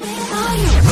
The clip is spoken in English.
Where are you?